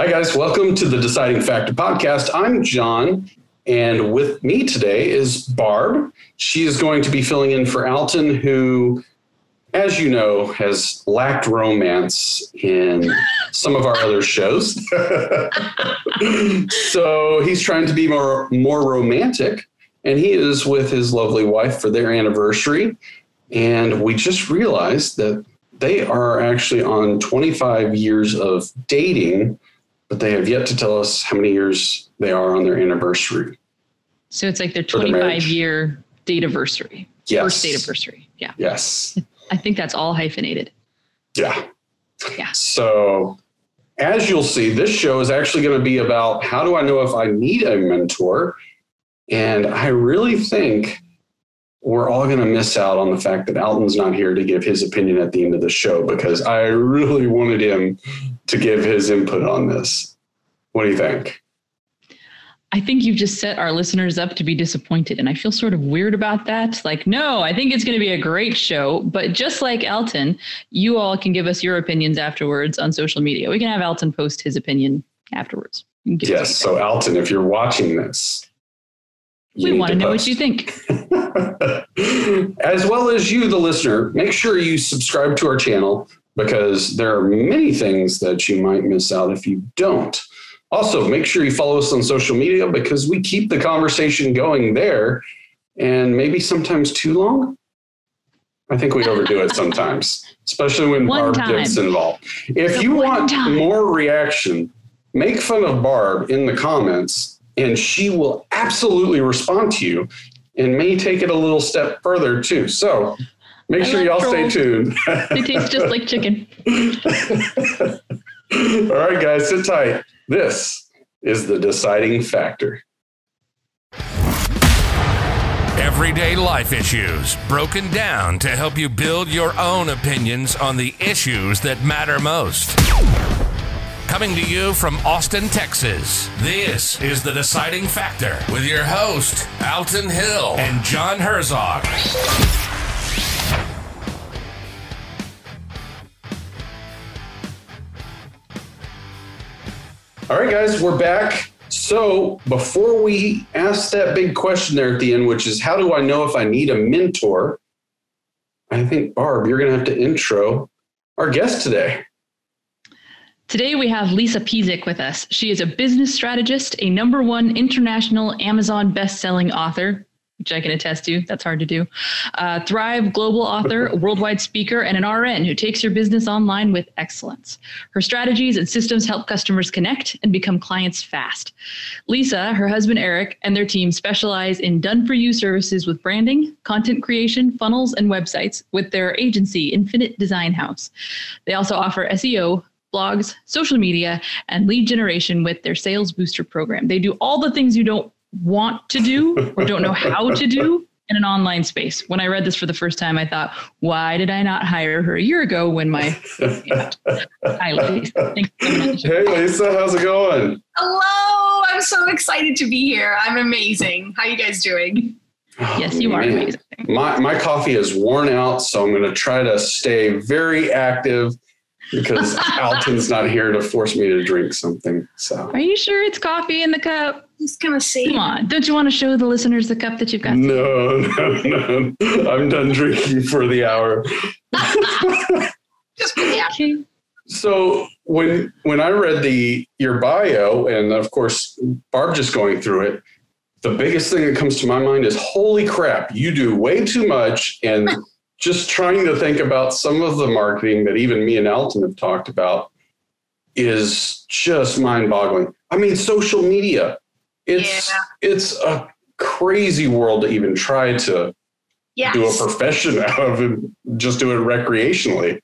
Hi, guys. Welcome to the Deciding Factor podcast. I'm John, and with me today is Barb. She is going to be filling in for Alton, who, as you know, has lacked romance in some of our other shows. so he's trying to be more, more romantic, and he is with his lovely wife for their anniversary. And we just realized that they are actually on 25 years of dating, but they have yet to tell us how many years they are on their anniversary. So it's like their 25 marriage. year date anniversary. Yes. First date anniversary. Yeah. Yes. I think that's all hyphenated. Yeah. Yeah. So, as you'll see, this show is actually going to be about how do I know if I need a mentor? And I really think we're all going to miss out on the fact that Alton's not here to give his opinion at the end of the show because I really wanted him to give his input on this. What do you think? I think you've just set our listeners up to be disappointed. And I feel sort of weird about that. Like, no, I think it's going to be a great show. But just like Alton, you all can give us your opinions afterwards on social media. We can have Alton post his opinion afterwards. You can give us Yes. So, Alton, if you're watching this, we want to know what you think. as well as you, the listener, make sure you subscribe to our channel because there are many things that you might miss out if you don't. Also, make sure you follow us on social media because we keep the conversation going there and maybe sometimes too long. I think we overdo it sometimes, especially when One Barb time. gets involved. If The you want time. more reaction, make fun of Barb in the comments and she will absolutely respond to you and may take it a little step further too. So make I sure y'all stay tuned. They taste just like chicken. All right, guys, sit tight. This is the deciding factor. Everyday life issues broken down to help you build your own opinions on the issues that matter most. Coming to you from Austin, Texas, this is The Deciding Factor with your host, Alton Hill and John Herzog. All right, guys, we're back. So before we ask that big question there at the end, which is how do I know if I need a mentor? I think, Barb, you're going to have to intro our guest today. Today we have Lisa Pezik with us. She is a business strategist, a number one international Amazon best-selling author, which I can attest to. That's hard to do. Uh, Thrive global author, worldwide speaker, and an RN who takes your business online with excellence. Her strategies and systems help customers connect and become clients fast. Lisa, her husband Eric, and their team specialize in done-for-you services with branding, content creation, funnels, and websites with their agency, Infinite Design House. They also offer SEO, blogs, social media, and lead generation with their sales booster program. They do all the things you don't want to do or don't know how to do in an online space. When I read this for the first time, I thought, why did I not hire her a year ago when my Hi, Lisa. Thanks for coming on the show. Hey, Lisa, how's it going? Hello, I'm so excited to be here. I'm amazing. How you guys doing? Oh, yes, you are amazing. My, my coffee is worn out, so I'm going to try to stay very active because Alton's not here to force me to drink something. So. Are you sure it's coffee in the cup? Just gonna see. Come on. Don't you want to show the listeners the cup that you've got? No, no, no. I'm done drinking for the hour. just yeah. Okay. So when when I read the your bio, and of course Barb just going through it, the biggest thing that comes to my mind is holy crap, you do way too much. And just trying to think about some of the marketing that even me and Alton have talked about is just mind-boggling. I mean, social media. It's it's a crazy world to even try to Yes. do a profession out of and just do it recreationally.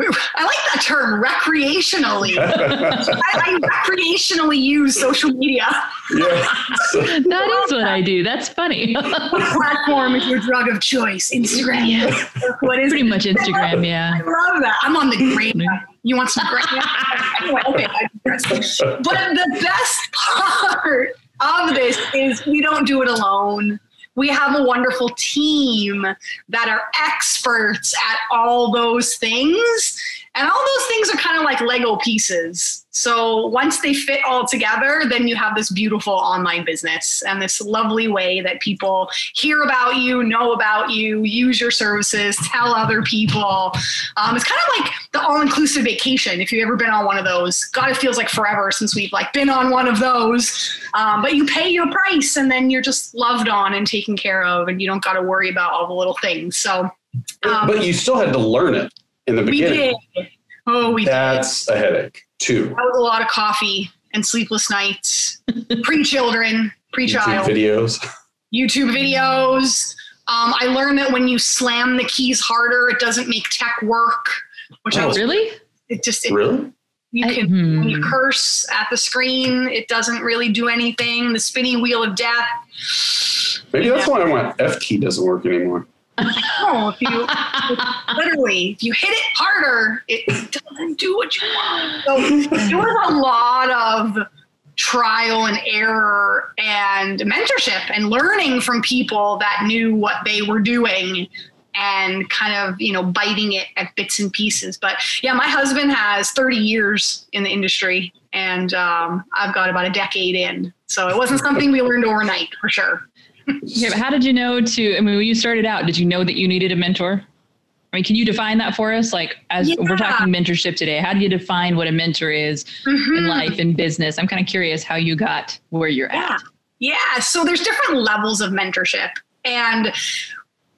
I like that term, recreationally. I, I recreationally use social media. yeah. That is what I do. That's funny. What platform is your drug of choice? Instagram. yeah. What is Pretty much Instagram, yeah. I love that. I'm on the gram. Mm-hmm. You want some gram? anyway, okay. But the best part of this is we don't do it alone. We have a wonderful team that are experts at all those things. And all those things are kind of like Lego pieces. So once they fit all together, then you have this beautiful online business and this lovely way that people hear about you, know about you, use your services, tell other people. Um, it's kind of like the all-inclusive vacation. If you've ever been on one of those, God, it feels like forever since we've like been on one of those. Um, but you pay your price, and then you're just loved on and taken care of, and you don't got to worry about all the little things. So, um, but you still had to learn it in the beginning. We did. Oh, we That's did. a headache too. That was a lot of coffee and sleepless nights, pre-children, pre-child YouTube videos. YouTube videos. Um, I learned that when you slam the keys harder, it doesn't make tech work. Which I Oh. was Really? it just it, Really? you I- can hmm. when you curse at the screen, it doesn't really do anything. The spinning wheel of death. Maybe that's why I my F key doesn't work anymore. No, if you literally if you hit it harder, it doesn't do what you want. So there was a lot of trial and error and mentorship and learning from people that knew what they were doing and kind of you know biting it at bits and pieces. But yeah my husband has 30 years in the industry and um, i've got about a decade in. So it wasn't something we learned overnight for sure Yeah, how did you know to? I mean, when you started out, did you know that you needed a mentor? I mean, can you define that for us? Like, as we're talking mentorship today, how do you define what a mentor is Mhm. in life and business? I'm kind of curious how you got where you're Yeah. at. Yeah. So there's different levels of mentorship. And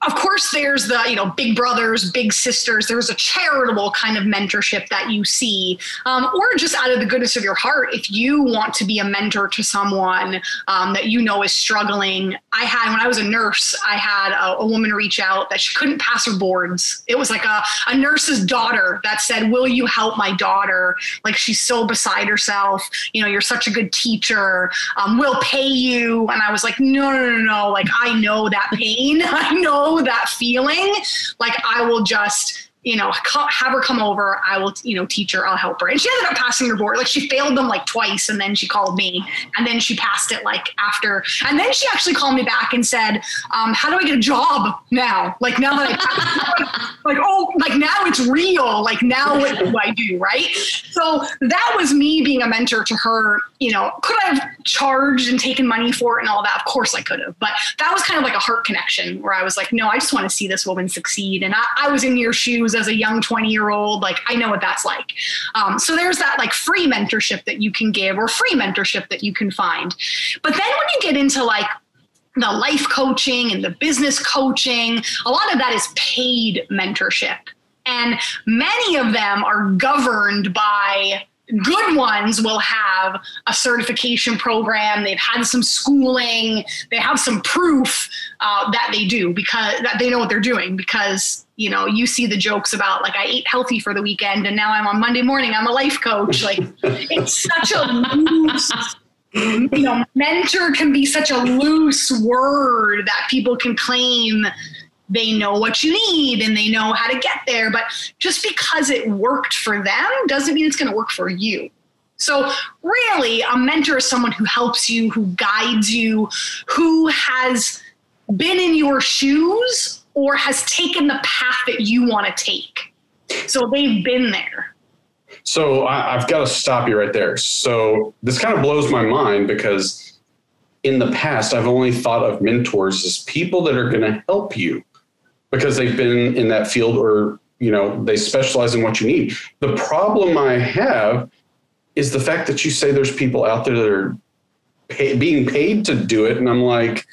of course, there's the, you know, big brothers, big sisters. There's a charitable kind of mentorship that you see, um, or just out of the goodness of your heart. If you want to be a mentor to someone um, that you know is struggling, I had, when I was a nurse, I had a, a woman reach out that she couldn't pass her boards. It was like a, a nurse's daughter that said, Will you help my daughter? Like she's so beside herself. You know, you're such a good teacher. Um, we'll pay you. And I was like, No, no, no, no. Like I know that pain. I know that feeling. Like I will just you know, have her come over. I will, you know, teach her. I'll help her. And she ended up passing her board. Like she failed them like twice, and then she called me, and then she passed it like after. And then she actually called me back and said, um, "How do I get a job now? Like now that I, like oh, like now it's real. Like now what do I do? Right? So that was me being a mentor to her. You know, could I have charged and taken money for it and all that? Of course I could have. But that was kind of like a heart connection where I was like, no, I just want to see this woman succeed. And I, I was in your shoes as a young 20 year old. Like, I know what that's like. Um, so there's that like free mentorship that you can give or free mentorship that you can find. But then when you get into like, the life coaching and the business coaching, a lot of that is paid mentorship. And many of them are governed by good ones will have a certification program they've had some schooling they have some proof uh, that they do because that they know what they're doing because you know you see the jokes about like i ate healthy for the weekend and now i'm on monday morning i'm a life coach like it's such a loose you know mentor can be such a loose word that people can claim they know what you need and they know how to get there. But just because it worked for them doesn't mean it's going to work for you. So, really, a mentor is someone who helps you, who guides you, who has been in your shoes or has taken the path that you want to take. So, they've been there. So I, I've got to stop you right there. So this kind of blows my mind because in the past, I've only thought of mentors as people that are going to help you because they've been in that field or you know they specialize in what you need. The problem I have is the fact that you say there's people out there that are pay, being paid to do it, and I'm like,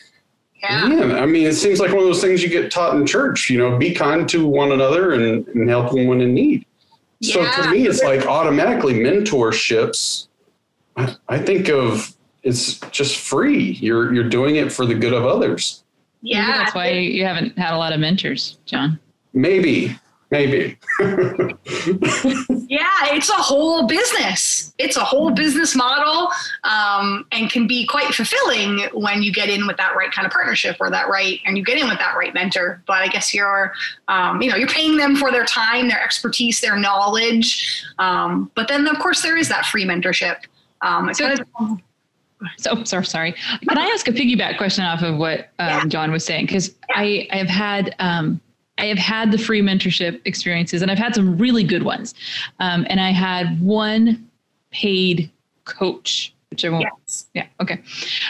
Yeah. man, I mean, it seems like one of those things you get taught in church. You know, be kind to one another and, and help them when in need. So Yeah. to me, it's like automatically mentorships. I, I think of it's just free. You're you're doing it for the good of others. Maybe Yeah. that's why you haven't had a lot of mentors, John. Maybe, maybe. Yeah, it's a whole business. It's a whole business model um, and can be quite fulfilling when you get in with that right kind of partnership or that right, and you get in with that right mentor. But I guess you're, um, you know, you're paying them for their time, their expertise, their knowledge. Um, but then, of course, there is that free mentorship. Um, it's So- kind of, So, sorry, sorry. Can I ask a piggyback question off of what um, Yeah. John was saying? Because I, I have had um, I have had the free mentorship experiences, and I've had some really good ones. Um, and I had one paid coach, which I won't. Yes. Yeah. Okay.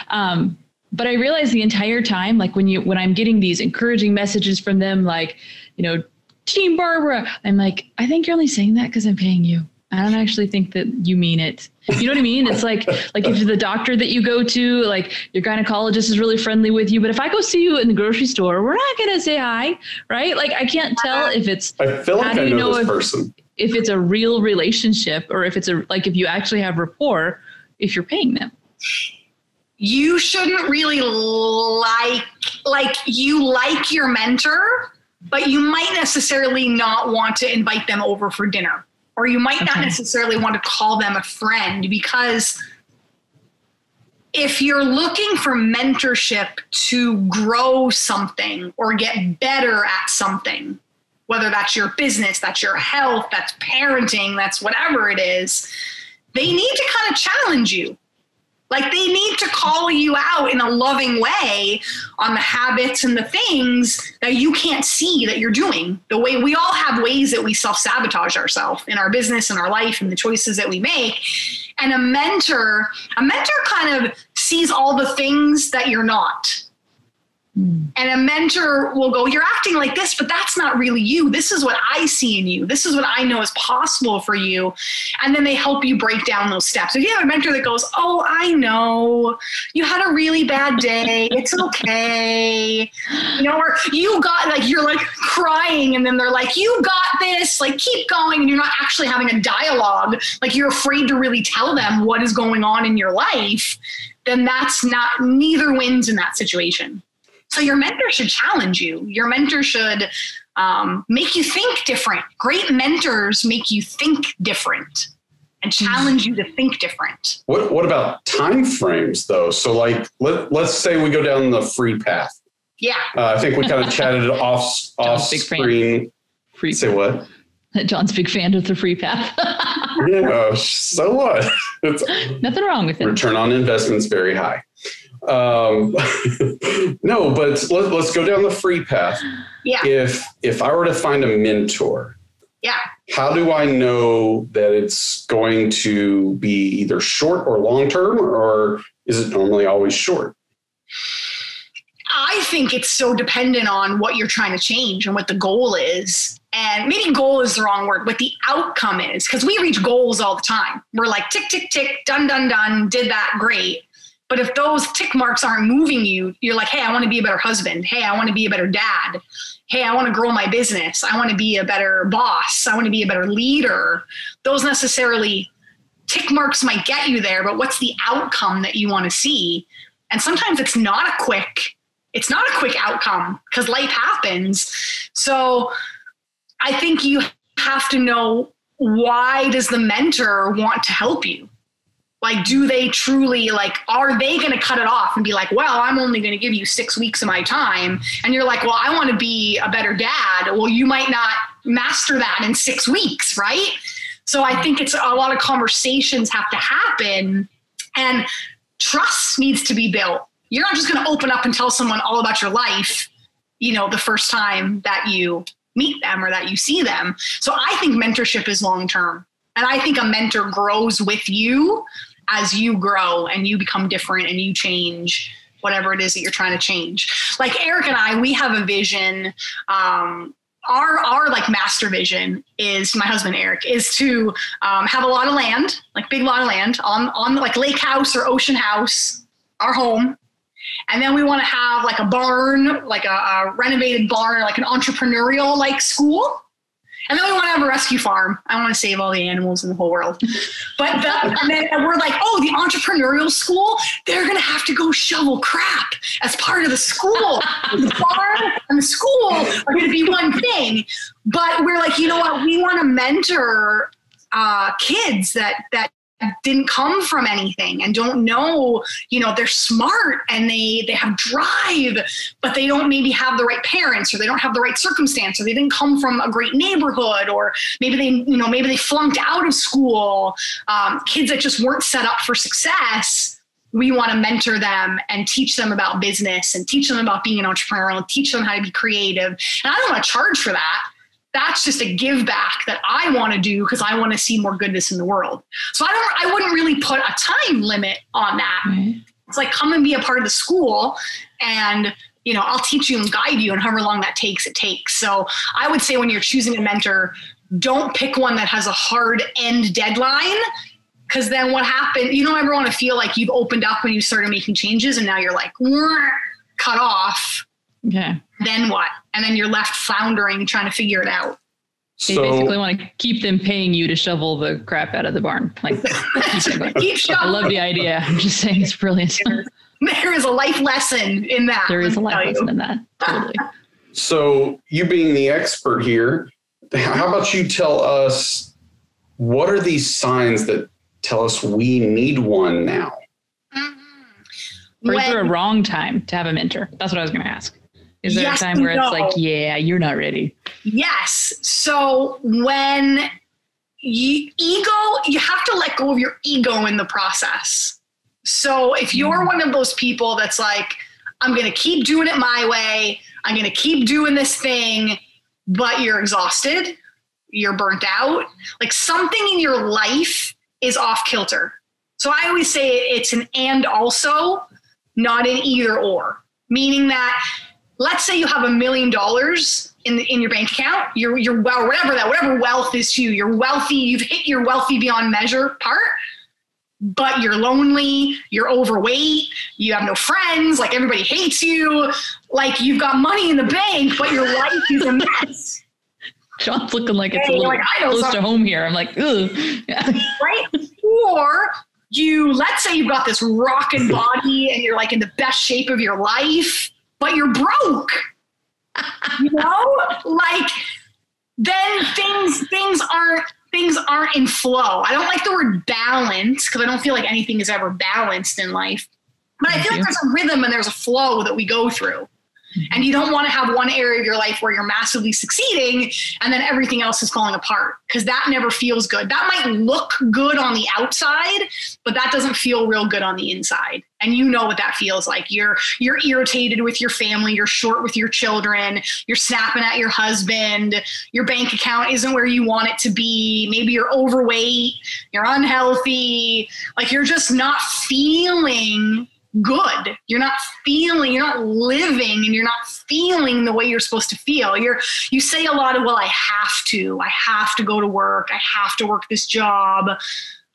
Um, but I realized the entire time, like when you when I'm getting these encouraging messages from them, like, you know, Team Barbara, I'm like, I think you're only saying that because I'm paying you. I don't actually think that you mean it. You know what I mean? It's like like if the doctor that you go to, like your gynecologist is really friendly with you, but if I go see you in the grocery store, we're not gonna say hi, right? Like I can't tell if it's. I feel like I know, know this if, person. If it's a real relationship, or if it's a like if you actually have rapport, if you're paying them you shouldn't really like like you like your mentor but you might necessarily not want to invite them over for dinner or you might not necessarily want to call them a friend because if you're looking for mentorship to grow something or get better at something whether that's your business that's your health that's parenting that's whatever it is they need to kind of challenge you like they need to call you out in a loving way on the habits and the things that you can't see that you're doing. The way we all have ways that we self sabotage ourselves in our business and our life and the choices that we make. And a mentor, a mentor kind of sees all the things that you're not and a mentor will go, You're acting like this, but that's not really you. This is what I see in you. This is what I know is possible for you. And then they help you break down those steps. If you have a mentor that goes, Oh, I know you had a really bad day. It's okay. You know, or you got like, you're like crying, and then they're like, You got this. Like, keep going. And you're not actually having a dialogue. Like, you're afraid to really tell them what is going on in your life. Then that's not, neither wins in that situation. So your mentor should challenge you. Your mentor should um, make you think different. Great mentors make you think different and challenge you to think different. What What about time frames though? So like let let's say we go down the free path. Yeah. Uh, I think we kind of chatted it off off screen. Free say what? John's big fan of the free path. yeah. So what? It's, Nothing wrong with it. Return on investment's very high. Um, no, but let, let's go down the free path. Yeah. If if I were to find a mentor, yeah. How do I know that it's going to be either short or long term, or is it normally always short? I think it's so dependent on what you're trying to change and what the goal is. And maybe goal is the wrong word, what the outcome is. Because we reach goals all the time. We're like, tick, tick, tick, done, done, done, did that, great. But if those tick marks aren't moving you, you're like, hey, I want to be a better husband. Hey, I want to be a better dad. Hey, I want to grow my business. I want to be a better boss. I want to be a better leader. Those necessarily tick marks might get you there, but what's the outcome that you want to see? And sometimes it's not a quick, it's not a quick outcome because life happens. So I think you have to know why does the mentor want to help you? Like do they truly like are they going to cut it off and be like well i'm only going to give you six weeks of my time and you're like well i want to be a better dad. Well you might not master that in six weeks right? So i think it's a lot of conversations have to happen and trust needs to be built. You're not just going to open up and tell someone all about your life you know the first time that you meet them or that you see them. So i think mentorship is long term and I think a mentor grows with you as you grow and you become different and you change whatever it is that you're trying to change. Like Eric and I, we have a vision. Um, our our like master vision is my husband Eric is to um, have a lot of land, like big lot of land on on like lake house or ocean house, our home. And then we want to have like a barn, like a, a renovated barn, like an entrepreneurial like school and then we want to have a rescue farm. I want to save all the animals in the whole world. But the, and then we're like, oh, the entrepreneurial school, they're going to have to go shovel crap as part of the school. the farm and the school are going to be one thing. But we're like, you know what? We want to mentor uh, kids that that didn't come from anything and don't know you know they're smart and they they have drive but they don't maybe have the right parents or they don't have the right circumstance or they didn't come from a great neighborhood or maybe they you know maybe they flunked out of school um, kids that just weren't set up for success we want to mentor them and teach them about business and teach them about being an entrepreneur and teach them how to be creative. And I don't want to charge for that. That's just a give back that I want to do because I want to see more goodness in the world. So I don't I wouldn't really put a time limit on that. Right. It's like come and be a part of the school and you know, I'll teach you and guide you and however long that takes, it takes. So I would say when you're choosing a mentor, don't pick one that has a hard end deadline because then what happened you don't ever want to feel like you've opened up when you started making changes and now you're like cut off okay then what and then you're left floundering trying to figure it out so, you basically want to keep them paying you to shovel the crap out of the barn like keep, keep i love the idea i'm just saying it's brilliant there is a life lesson in that there is a life lesson you. in that totally so you being the expert here how about you tell us what are these signs that tell us we need one now? Mm-hmm. Or is there a wrong time to have a mentor? That's what I was going to ask. Is there yes, a time where no. it's like, yeah, you're not ready? Yes. So when you, ego, you have to let go of your ego in the process. So if you're mm. one of those people that's like, I'm going to keep doing it my way, I'm going to keep doing this thing, but you're exhausted, you're burnt out, like something in your life is off kilter. So I always say it's an and also, not an either or, meaning that let's say you have a million dollars in in your bank account, you're you're well whatever that whatever wealth is to you, you're wealthy, you've hit your wealthy beyond measure part, but you're lonely, you're overweight, you have no friends, like everybody hates you, like you've got money in the bank, but your life is a mess. John's looking like it's a little like, close something. to home here. I'm like, ugh. right? Or you, let's say you've got this rocking body and you're like in the best shape of your life, but you're broke. you know, like then things things aren't things aren't in flow. I don't like the word balance because I don't feel like anything is ever balanced in life. But I feel like there's a rhythm and there's a flow that we go through. Mm-hmm. And you don't want to have one area of your life where you're massively succeeding and then everything else is falling apart because that never feels good. That might look good on the outside, but that doesn't feel real good on the inside. And you know what that feels like. You're you're irritated with your family, you're short with your children, you're snapping at your husband, your bank account isn't where you want it to be, maybe you're overweight, you're unhealthy, like you're just not feeling good. You're not feeling, you're not living and you're not feeling the way you're supposed to feel. You're you say a lot of well I have to. I have to go to work. I have to work this job.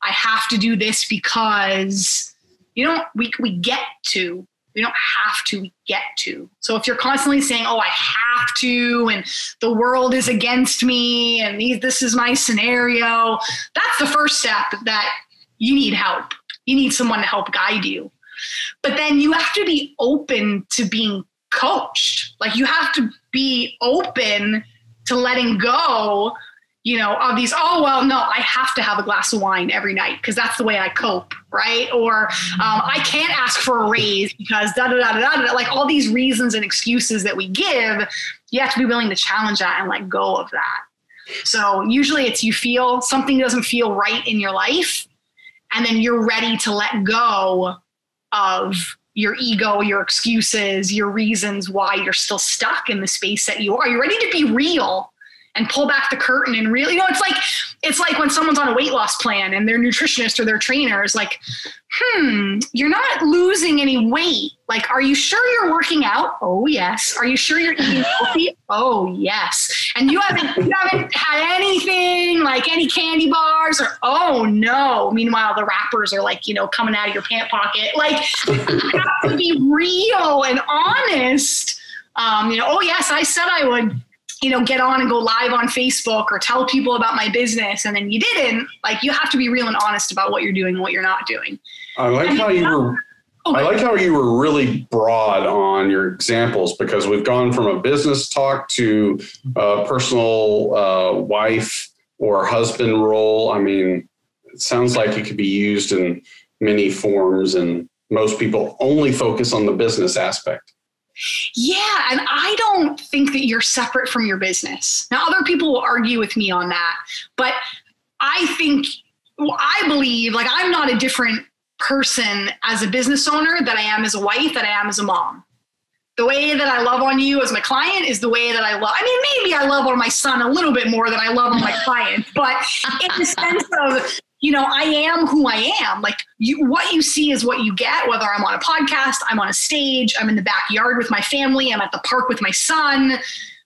I have to do this because you know we we get to. We don't have to, we get to. So if you're constantly saying, "Oh, I have to," and the world is against me, and these, this is my scenario, that's the first step that you need help. You need someone to help guide you but then you have to be open to being coached. Like you have to be open to letting go, you know, of these, oh, well, no, I have to have a glass of wine every night because that's the way I cope, right? Or um, I can't ask for a raise because da da da da da. Like all these reasons and excuses that we give, you have to be willing to challenge that and let go of that. So usually it's you feel something doesn't feel right in your life, and then you're ready to let go of your ego, your excuses, your reasons why you're still stuck in the space that you are. You're ready to be real and pull back the curtain and really, you know, it's like it's like when someone's on a weight loss plan and their nutritionist or their trainer is like, hmm, you're not losing any weight. Like, are you sure you're working out? Oh yes. Are you sure you're eating healthy? Oh yes. And you haven't you haven't had anything like any candy bars or oh no. Meanwhile, the wrappers are like, you know, coming out of your pant pocket. Like you have to be real and honest. Um, you know, oh yes, I said I would you know, get on and go live on Facebook or tell people about my business and then you didn't, like you have to be real and honest about what you're doing and what you're not doing. I like and how you were I like how you were really broad on your examples because we've gone from a business talk to a personal uh, wife or husband role. I mean, it sounds like it could be used in many forms, and most people only focus on the business aspect. Yeah, and I don't think that you're separate from your business. Now, other people will argue with me on that, but I think, well, I believe, like, I'm not a different person as a business owner that I am as a wife, that I am as a mom. The way that I love on you as my client is the way that I love. I mean, maybe I love on my son a little bit more than I love on my client, but in the sense of you know, I am who I am. Like you, what you see is what you get, whether I'm on a podcast, I'm on a stage, I'm in the backyard with my family, I'm at the park with my son.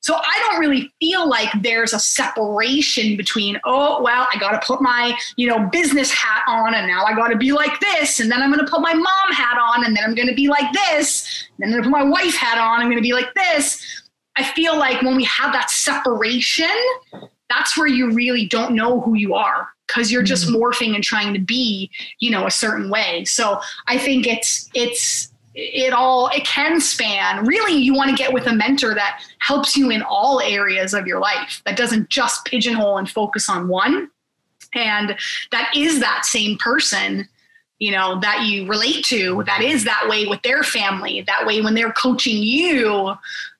So I don't really feel like there's a separation between, oh, well, I got to put my, you know, business hat on and now I got to be like this. And then I'm going to put my mom hat on and then I'm going to be like this. And then I'm going to put my wife hat on. I'm going to be like this. I feel like when we have that separation, that's where you really don't know who you are because you're just mm-hmm. morphing and trying to be you know a certain way. So i think it's it's it all it can span. Really you want to get with a mentor that helps you in all areas of your life that doesn't just pigeonhole and focus on one. And that is that same person you know that you relate to that is that way with their family that way when they're coaching you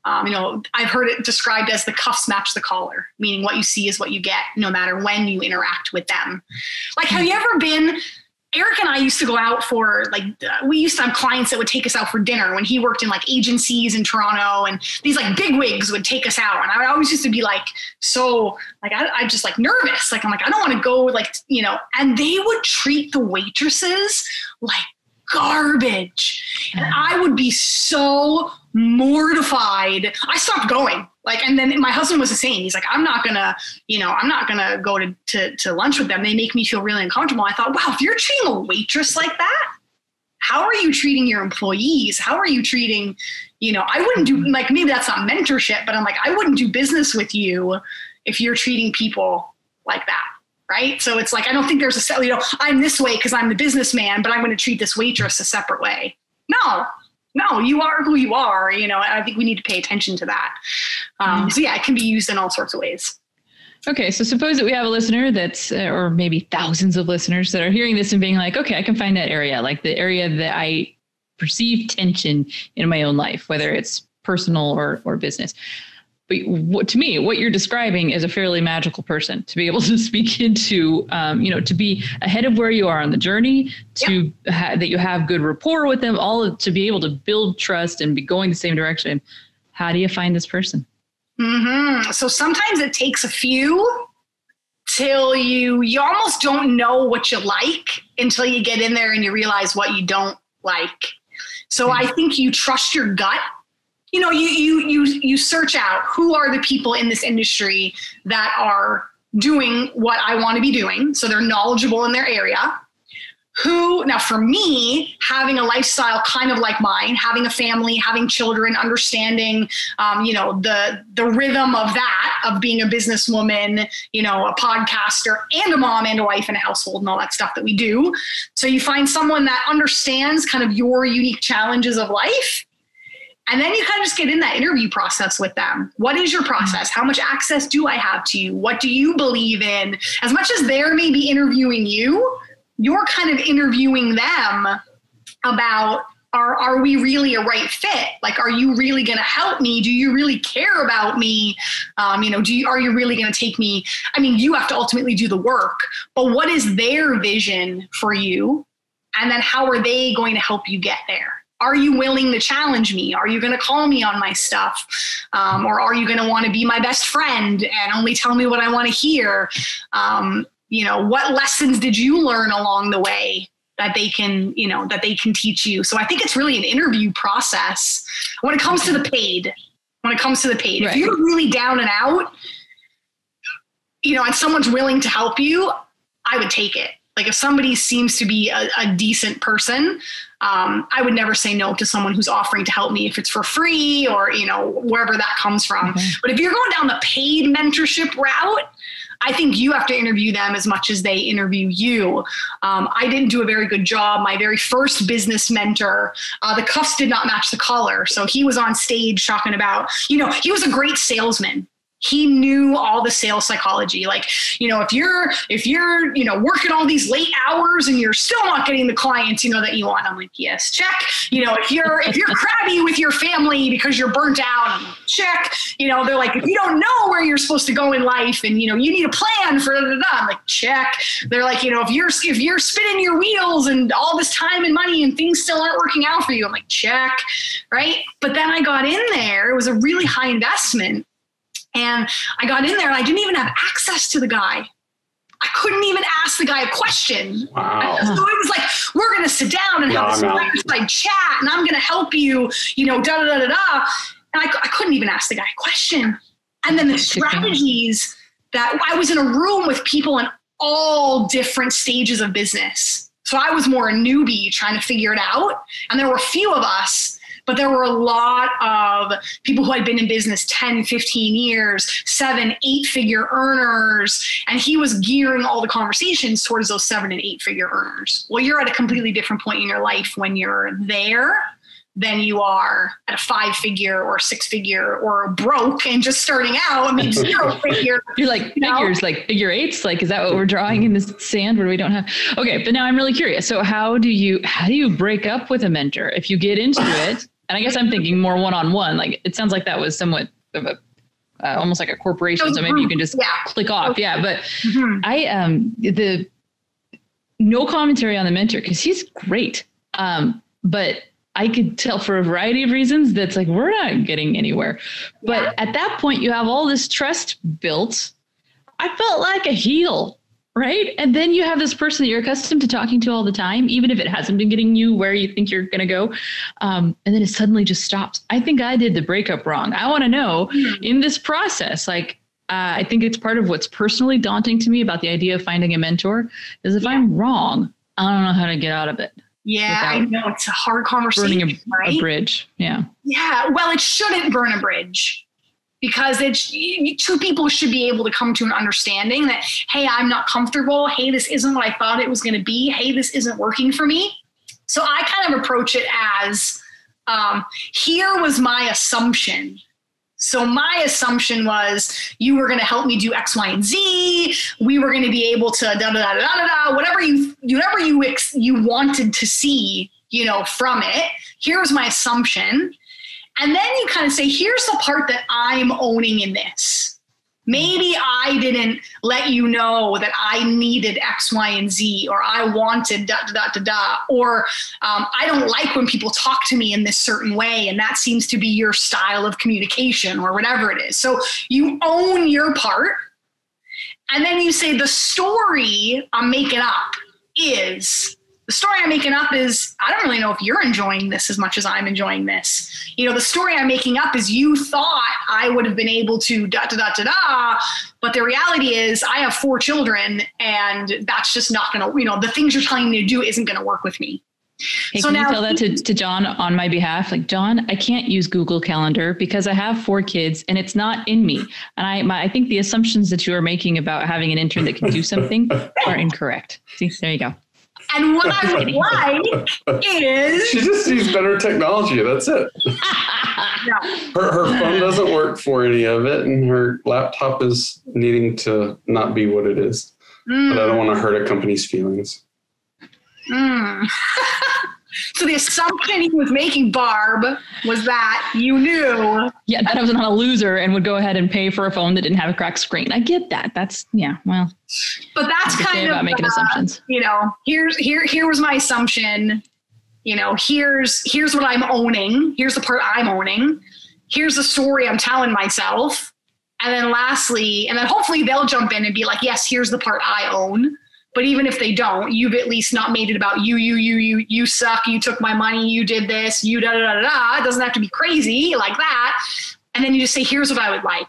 um, you know i've heard it described as the cuffs match the collar meaning what you see is what you get no matter when you interact with them. Like have you ever been Eric and I used to go out for like we used to have clients that would take us out for dinner when he worked in like agencies in Toronto and these like big wigs would take us out. And I always used to be like so like I, I just like nervous. Like I'm like I don't want to go like you know and they would treat the waitresses like garbage. And I would be so mortified. I stopped going. Like and then my husband was the same. He's like i'm not gonna you know i'm not gonna go to, to, to lunch with them. They make me feel really uncomfortable. I thought wow if you're treating a waitress like that how are you treating your employees? How are you treating you know i wouldn't do like maybe that's not mentorship but i'm like i wouldn't do business with you if you're treating people like that right so it's like i don't think there's a you know i'm this way because i'm the businessman but i'm going to treat this waitress a separate way no no, you are who you are, you know, I think we need to pay attention to that. Um, mm-hmm. So yeah, it can be used in all sorts of ways. Okay, so suppose that we have a listener that's, uh, or maybe thousands of listeners that are hearing this and being like, okay, I can find that area, like the area that I perceive tension in my own life, whether it's personal or or business but what, to me, what you're describing is a fairly magical person to be able to speak into, um, you know, to be ahead of where you are on the journey, to ha- that you have good rapport with them, all to be able to build trust and be going the same direction. How do you find this person? Mm-hmm. So sometimes it takes a few till you you almost don't know what you like until you get in there and you realize what you don't like. So mm-hmm. I think you trust your gut you know, you you you you search out who are the people in this industry that are doing what I want to be doing, so they're knowledgeable in their area. Who now for me, having a lifestyle kind of like mine, having a family, having children, understanding, um, you know, the the rhythm of that of being a businesswoman, you know, a podcaster, and a mom and a wife and a household and all that stuff that we do. So you find someone that understands kind of your unique challenges of life and then you kind of just get in that interview process with them. What is your process? How much access do I have to you? What do you believe in? As much as they're maybe interviewing you, you're kind of interviewing them about are are we really a right fit like are you really going to help me do you really care about me um, you know do you are you really going to take me i mean you have to ultimately do the work but what is their vision for you and then how are they going to help you get there are you willing to challenge me? Are you going to call me on my stuff? Um, or are you going to want to be my best friend and only tell me what I want to hear? Um, you know, what lessons did you learn along the way that they can, you know, that they can teach you? So I think it's really an interview process when it comes to the paid. When it comes to the paid, right. if you're really down and out, you know, and someone's willing to help you, I would take it. Like if somebody seems to be a, a decent person, um, I would never say no to someone who's offering to help me if it's for free or you know wherever that comes from. But if you're going down the paid mentorship route, I think you have to interview them as much as they interview you. Um, I didn't do a very good job. My very first business mentor, uh, the cuffs did not match the collar. So he was on stage talking about, you know, he was a great salesman he knew all the sales psychology. Like you know if you're if you're you know working all these late hours and you're still not getting the clients you know that you want i'm like yes check. You know if you're if you're crabby with your family because you're burnt out check. You know they're like if you don't know where you're supposed to go in life and you know you need a plan for da, da, da, i'm like check. They're like you know if you're if you're spinning your wheels and all this time and money and things still aren't working out for you i'm like check. Right? But then i got in there it was a really high investment and I got in there and I didn't even have access to the guy. I couldn't even ask the guy a question. Wow. So it was like, we're going to sit down and No, have this I'm chat and I'm going to help you, you know, da da da da da. And I, I couldn't even ask the guy a question. And then the strategies that I was in a room with people in all different stages of business. So I was more a newbie trying to figure it out. And there were a few of us but there were a lot of people who had been in business 10 15 years seven eight figure earners and he was gearing all the conversations towards those seven and eight figure earners well you're at a completely different point in your life when you're there than you are at a five figure or six figure or broke and just starting out i mean zero figure You're like No. figures, like figure eights. Like, is that what we're drawing in this sand where we don't have? Okay, but now I'm really curious. So, how do you how do you break up with a mentor if you get into it? And I guess I'm thinking more one on one. Like, it sounds like that was somewhat of a uh, almost like a corporation. So maybe you can just yeah click off. Yeah, but Mhm. I um the no commentary on the mentor because he's great. Um, but I could tell for a variety of reasons that's like we're not getting anywhere. But Yeah. at that point, you have all this trust built. I felt like a heel, right? And then you have this person that you're accustomed to talking to all the time, even if it hasn't been getting you where you think you're going to go. Um, and then it suddenly just stops. I think I did the breakup wrong. I want to know Mhm. in this process, like, uh, I think it's part of what's personally daunting to me about the idea of finding a mentor is if I'm wrong, I don't know how to get out of it. yeah i know it's a hard conversation Burning a, right a bridge. Yeah. Yeah, well, it shouldn't burn a bridge because it's two people should be able to come to an understanding that hey, I'm not comfortable. Hey, this isn't what I thought it was going to be. Hey, this isn't working for me. So I kind of approach it as um, here was my assumption. So my assumption was you were going to help me do X, Y, and Z. We were going to be able to da da da da da da whatever you whatever you ex- you wanted to see, you know, from it. Here was my assumption, and then you kind of say, here's the part that I'm owning in this. Maybe I didn't let you know that I needed X, Y, and Z, or I wanted da da da da da, or um, I don't like when people talk to me in this certain way, and that seems to be your style of communication, or whatever it is. So you own your part, and then you say the story I'm making up is the story I'm making up is I don't really know if you're enjoying this as much as I'm enjoying this. You know, the story I'm making up is you thought I would have been able to da da da da da, but the reality is I have four children, and that's just not going to. You know, the things you're telling me to do isn't going to work with me. Hey, So can you tell that to, to John on my behalf? Like, John, I can't use Google Calendar because I have four kids and it's not in me. And I, my, I think the assumptions that you are making about having an intern that can do something are incorrect. See, there you go. And what I would like is She just needs better technology. That's it. Her, her phone doesn't work for any of it, and her laptop is needing to not be what it is. But I don't want to hurt a company's feelings. Mm. so the assumption he was making, Barb, was that you knew. Yeah, that I was not a loser and would go ahead and pay for a phone that didn't have a cracked screen. I get that. That's yeah. Well, But that's kind of about making uh, assumptions. you know, here's here here was my assumption. You know, here's here's what I'm owning. Here's the part I'm owning. Here's the story I'm telling myself. And then lastly, and then hopefully they'll jump in and be like, yes, here's the part I own. But even if they don't, you've at least not made it about you, you, you, you, you suck, you took my money, you did this, you da da da da. It doesn't have to be crazy like that. And then you just say, here's what I would like.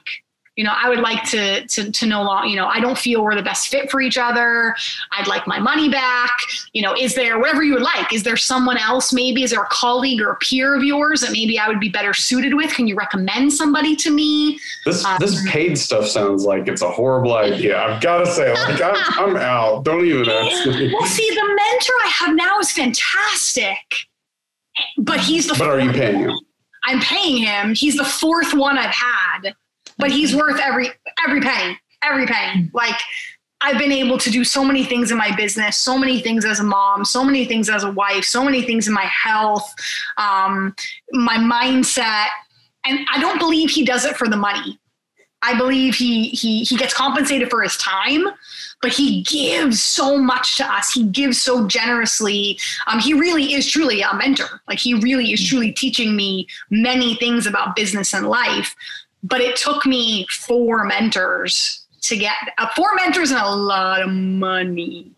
You know, I would like to to to know long, you know, I don't feel we're the best fit for each other. I'd like my money back. You know, is there whatever you would like? Is there someone else maybe? Is there a colleague or a peer of yours that maybe I would be better suited with? Can you recommend somebody to me? This Um, this paid stuff sounds like it's a horrible idea. I've got to say, like I'm, I'm out. Don't even ask me. Well, see, the mentor I have now is fantastic. But he's the But are you paying him? I'm paying him. He's the fourth one I've had. But he's worth every every penny, every penny. Like I've been able to do so many things in my business, so many things as a mom, so many things as a wife, so many things in my health, um, my mindset, and I don't believe he does it for the money. I believe he he he gets compensated for his time, but he gives so much to us. He gives so generously. Um, he really is truly a mentor. Like he really is truly teaching me many things about business and life. But it took me four mentors to get uh, four mentors and a lot of money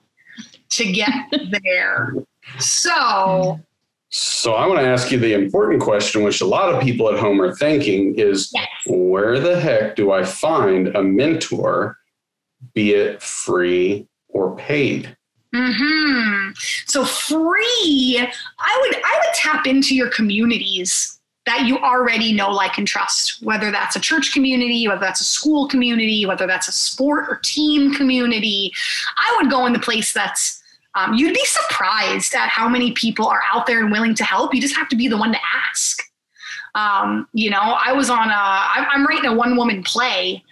to get there. So So I want to ask you the important question, which a lot of people at home are thinking is yes. where the heck do I find a mentor, be it free or paid? Mm-hmm. So free, I would I would tap into your communities that you already know, like, and trust. Whether that's a church community, whether that's a school community, whether that's a sport or team community, I would go in the place that's. Um, you'd be surprised at how many people are out there and willing to help. You just have to be the one to ask. Um, you know, I was on a. I'm writing a one woman play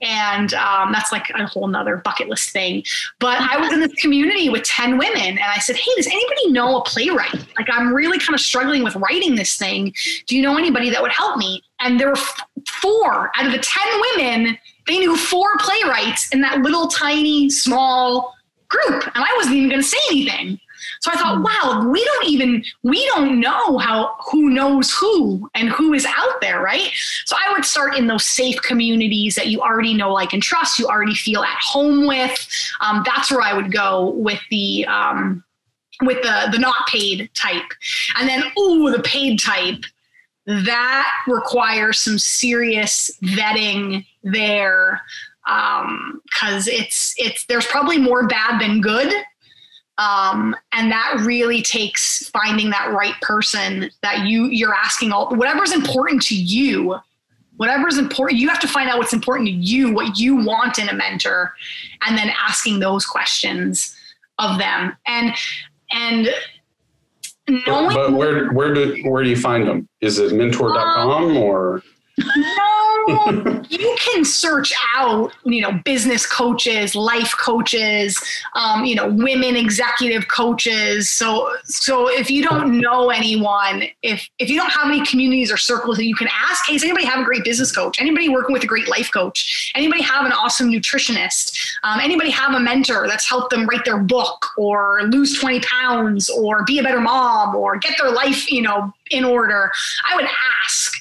and um, that's like a whole nother bucket list thing. But i was in this community with 10 women and i said hey does anybody know a playwright? Like i'm really kind of struggling with writing this thing. Do you know anybody that would help me? And there were f- four out of the 10 women they knew four playwrights in that little tiny small group and i wasn't even going to say anything so I thought, wow, we don't even we don't know how who knows who and who is out there, right? So I would start in those safe communities that you already know, like and trust, you already feel at home with. Um, that's where I would go with the um, with the the not paid type, and then ooh, the paid type that requires some serious vetting there because um, it's it's there's probably more bad than good um, and that really takes finding that right person that you you're asking all whatever's important to you whatever's important you have to find out what's important to you what you want in a mentor and then asking those questions of them. And and knowing but, but where where do where do you find them? Is it mentor.com um, or? no, you can search out, you know, business coaches, life coaches, um, you know, women executive coaches. So, so if you don't know anyone, if if you don't have any communities or circles that you can ask, hey, does anybody have a great business coach? Anybody working with a great life coach? Anybody have an awesome nutritionist? Um, anybody have a mentor that's helped them write their book or lose twenty pounds or be a better mom or get their life, you know, in order? I would ask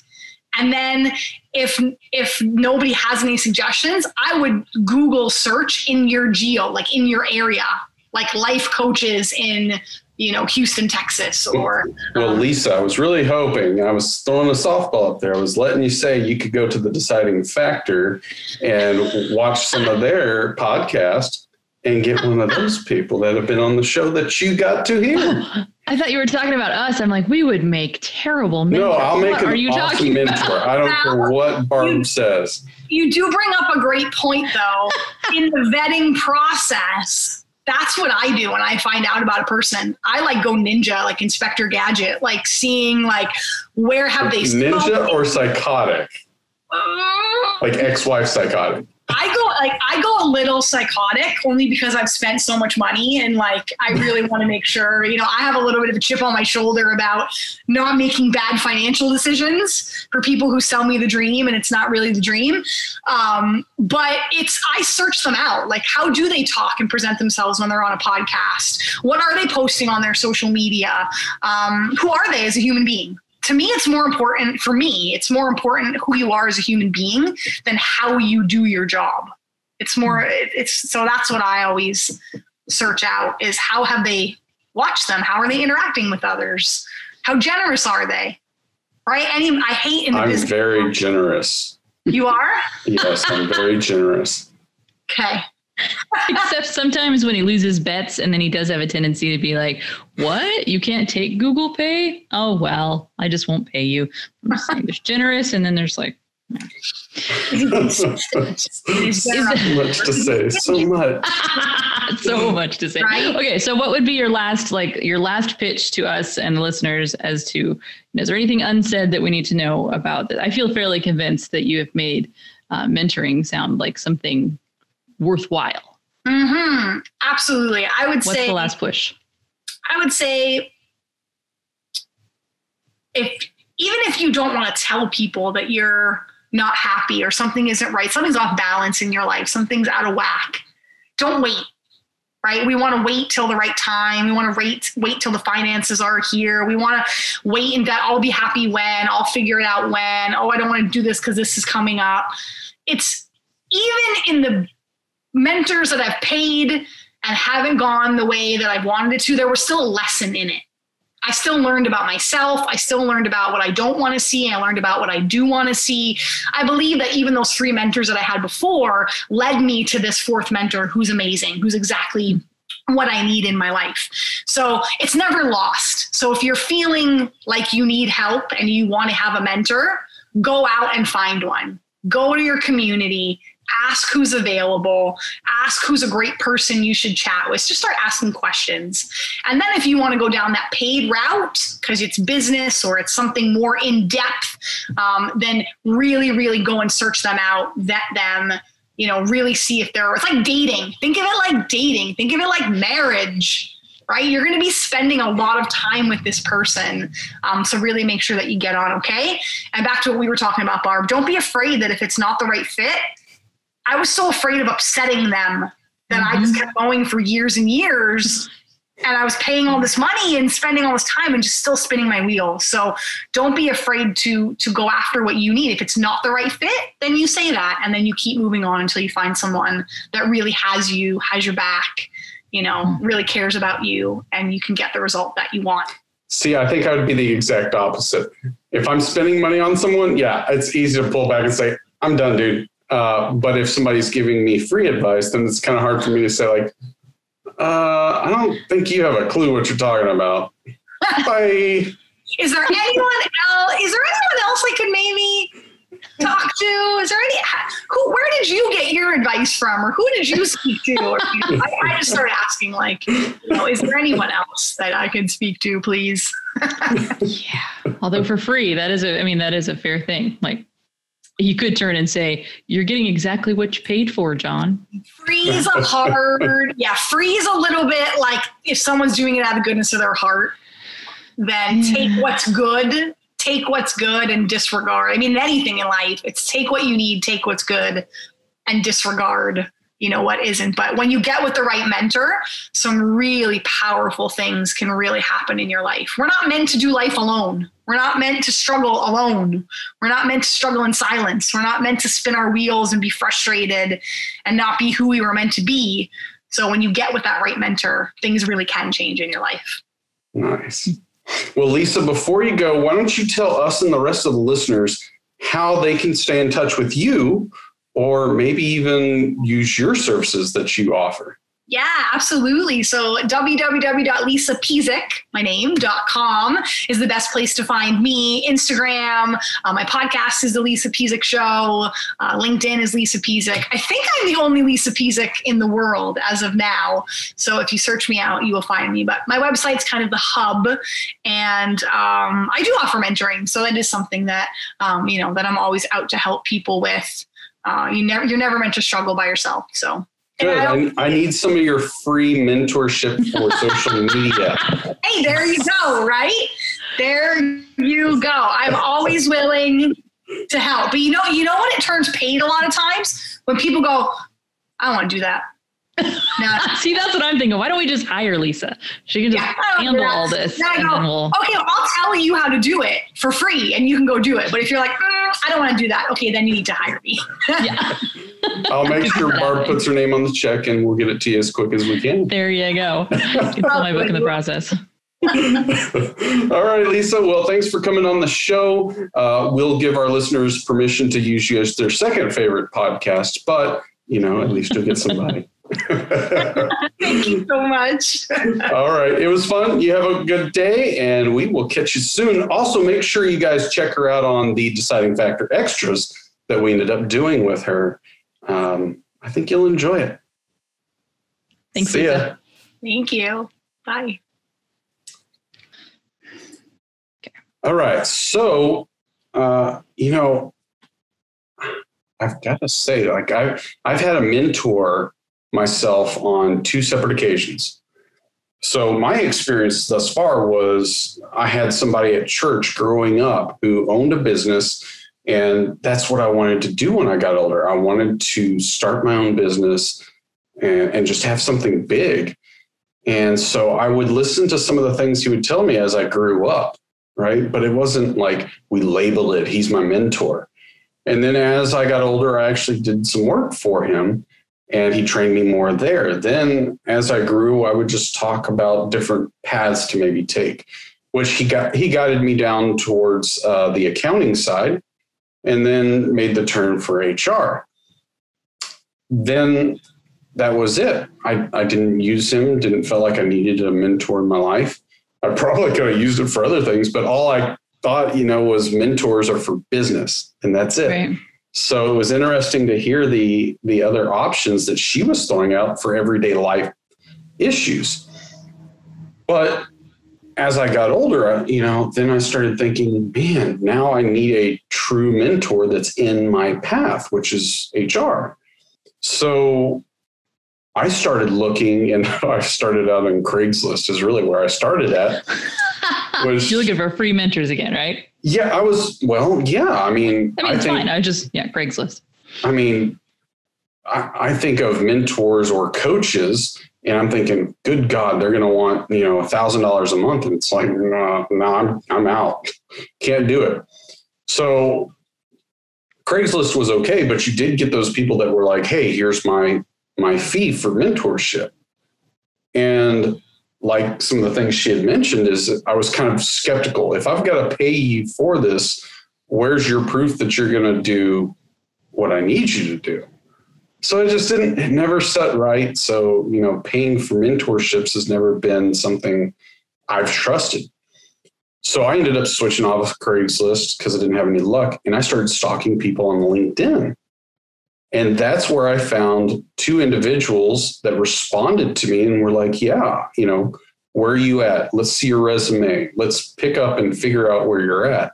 and then if if nobody has any suggestions, I would Google search in your geo, like in your area, like life coaches in you know Houston, Texas, or. Well, um, Lisa, I was really hoping I was throwing a softball up there. I was letting you say you could go to the deciding factor and watch some of their podcast and get one of those people that have been on the show that you got to hear. I thought you were talking about us. I'm like, we would make terrible mentors. No, I'll make what an are you awesome talking mentor. About? I don't care what Barb you, says. You do bring up a great point, though. In the vetting process, that's what I do when I find out about a person. I like go ninja, like Inspector Gadget, like seeing like where have they ninja or psychotic, uh, like ex-wife psychotic. I go like I go a little psychotic only because I've spent so much money and like I really want to make sure, you know, I have a little bit of a chip on my shoulder about not making bad financial decisions for people who sell me the dream and it's not really the dream. Um, but it's I search them out. Like how do they talk and present themselves when they're on a podcast? What are they posting on their social media? Um, who are they as a human being? To me it's more important for me it's more important who you are as a human being than how you do your job. It's more hmm. it's so that's what i always search out is how have they watched them? How are they interacting with others? How generous are they? Right? Any i hate in the i'm very generous. You are? Yes i'm very generous. Okay Except sometimes when he loses bets and then he does have a tendency to be like, What? You can't take Google Pay? Oh, well, I just won't pay you. I'm just saying there's generous and then there's like, so much to say. So much. so much to say. Right? Okay, so what would be your last, like, your last pitch to us and the listeners as to is there anything unsaid that we need to know about that? I feel fairly convinced that you have made uh, mentoring sound like something worthwhile. Mm-hmm. Absolutely. I would What's say What's the last push? I would say if even if you don't want to tell people that you're not happy or something isn't right, something's off balance in your life, something's out of whack, don't wait. Right? We want to wait till the right time. We want to wait wait till the finances are here. We want to wait and that I'll be happy when, I'll figure it out when. Oh, I don't want to do this because this is coming up. It's even in the mentors that I've paid and haven't gone the way that I wanted it to, there was still a lesson in it. I still learned about myself. I still learned about what I don't want to see. I learned about what I do want to see. I believe that even those three mentors that I had before led me to this fourth mentor who's amazing, who's exactly what I need in my life. So it's never lost. So if you're feeling like you need help and you want to have a mentor, go out and find one. Go to your community, ask who's available, ask who's a great person you should chat with. Just start asking questions. And then if you want to go down that paid route because it's business or it's something more in depth, um, then really, really go and search them out, vet them. You know, really see if they're. It's like dating. Think of it like dating. Think of it like marriage right? You're going to be spending a lot of time with this person. Um, so really make sure that you get on, okay? And back to what we were talking about, Barb. Don't be afraid that if it's not the right fit, I was so afraid of upsetting them that mm-hmm. I just kept going for years and years. And I was paying all this money and spending all this time and just still spinning my wheels. So don't be afraid to to go after what you need. If it's not the right fit, then you say that and then you keep moving on until you find someone that really has you, has your back, you know, mm-hmm. really cares about you and you can get the result that you want. See, I think I would be the exact opposite. If I'm spending money on someone, yeah, it's easy to pull back and say, I'm done, dude. Uh, but if somebody's giving me free advice, then it's kind of hard for me to say like, uh, I don't think you have a clue what you're talking about. Bye. Is there anyone else? Is there anyone else I could maybe talk to? Is there any? Who? Where did you get your advice from, or who did you speak to? Or, you know, I, I, just started asking, like, you know, is there anyone else that I can speak to, please? yeah. Although for free, that is a. I mean, that is a fair thing. Like he could turn and say, "You're getting exactly what you paid for, John." Freeze a hard, yeah. Freeze a little bit. Like if someone's doing it out of the goodness of their heart, then take what's good, take what's good, and disregard. I mean, anything in life, it's take what you need, take what's good, and disregard you know what isn't but when you get with the right mentor some really powerful things can really happen in your life we're not meant to do life alone we're not meant to struggle alone. We're not meant to struggle in silence. We're not meant to spin our wheels and be frustrated and not be who we were meant to be. So when you get with that right mentor things really can change in your life. Nice. Well lisa before you go why don't you tell us and the rest of the listeners how they can stay in touch with you or maybe even use your services that you offer. Yeah, absolutely. So www.lisapezik, my name, .com is the best place to find me. Instagram, uh, my podcast is the Lisa Pezik Show. Uh, LinkedIn is Lisa Pezik. I think I'm the only Lisa Pezik in the world as of now. So if you search me out, you will find me. But my website's kind of the hub, and um, I do offer mentoring. So that is something that um, you know that I'm always out to help people with. Uh, you never you're never meant to struggle by yourself. So Good. I, I, need some of your free mentorship for social media. Hey, there you go, right? There you go. I'm always willing to help. But you know, you know when it turns paid a lot of times? When people go, I don't want to do that. See, that's what I'm thinking. Why don't we just hire Lisa? She can just yeah, handle all this. Go, we'll... Okay, well, I'll tell you how to do it for free and you can go do it. But if you're like, mm, I don't want to do that, okay, then you need to hire me. yeah. I'll make sure Barb puts her name on the check and we'll get it to you as quick as we can. There you go. Get my book in the process. All right, Lisa. Well, thanks for coming on the show. Uh, we'll give our listeners permission to use you as their second favorite podcast, but you know, at least you'll get somebody. Thank you so much. All right. It was fun. You have a good day, and we will catch you soon. Also, make sure you guys check her out on the Deciding Factor extras that we ended up doing with her. Um, I think you'll enjoy it. Thanks, See ya. Thank you. Bye. Okay. All right. So, uh, you know, I've got to say, like I've I've had a mentor myself on two separate occasions. So my experience thus far was I had somebody at church growing up who owned a business and that's what I wanted to do when I got older. I wanted to start my own business and, and just have something big. And so I would listen to some of the things he would tell me as I grew up, right? But it wasn't like we labeled it, he's my mentor. And then as I got older, I actually did some work for him and he trained me more there. Then as I grew, I would just talk about different paths to maybe take, which he got he guided me down towards uh, the accounting side and then made the turn for HR. Then that was it. I, I didn't use him, didn't feel like I needed a mentor in my life. I probably could have used it for other things, but all I thought, you know, was mentors are for business and that's it. Right. So it was interesting to hear the the other options that she was throwing out for everyday life issues. But as I got older, you know, then I started thinking, man, now I need a true mentor that's in my path, which is HR. So I started looking, and I started out on Craigslist is really where I started at. Was you're looking for free mentors again, right? Yeah, I was. Well, yeah. I mean, I mean, it's think, fine. I just yeah, Craigslist. I mean, I, I think of mentors or coaches and I'm thinking, good God, they're going to want, you know, a thousand dollars a month. And it's like, no, no, I'm, I'm out. Can't do it. So Craigslist was okay, but you did get those people that were like, Hey, here's my, my fee for mentorship. And like some of the things she had mentioned is I was kind of skeptical. If I've got to pay you for this, where's your proof that you're going to do what I need you to do? so it just didn't it never set right so you know paying for mentorships has never been something i've trusted so i ended up switching off of craigslist because i didn't have any luck and i started stalking people on linkedin and that's where i found two individuals that responded to me and were like yeah you know where are you at let's see your resume let's pick up and figure out where you're at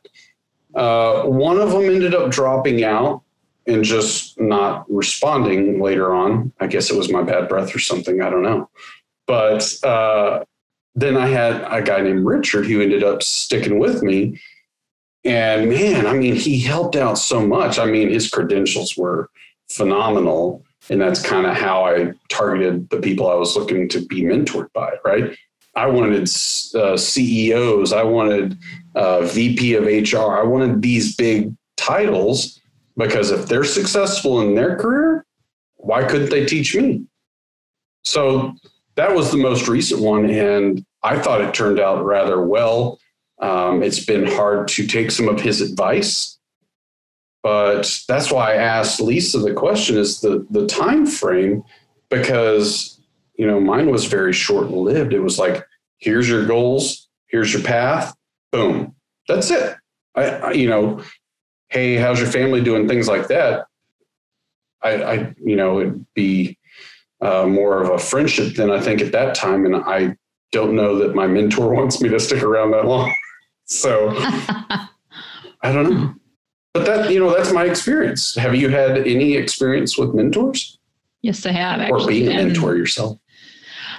uh, one of them ended up dropping out and just not responding later on. I guess it was my bad breath or something. I don't know. But uh, then I had a guy named Richard who ended up sticking with me. And man, I mean, he helped out so much. I mean, his credentials were phenomenal. And that's kind of how I targeted the people I was looking to be mentored by, right? I wanted uh, CEOs, I wanted uh, VP of HR, I wanted these big titles because if they're successful in their career, why couldn't they teach me? So that was the most recent one. And I thought it turned out rather well. Um, it's been hard to take some of his advice. But that's why I asked Lisa the question is the, the time frame, because you know mine was very short lived. It was like, here's your goals, here's your path, boom. That's it. I, I you know, hey, how's your family doing? Things like that. I, I you know, it'd be uh, more of a friendship than I think at that time. And I don't know that my mentor wants me to stick around that long. so I don't know. But that, you know, that's my experience. Have you had any experience with mentors? Yes, I have. Actually. Or being a mentor yourself?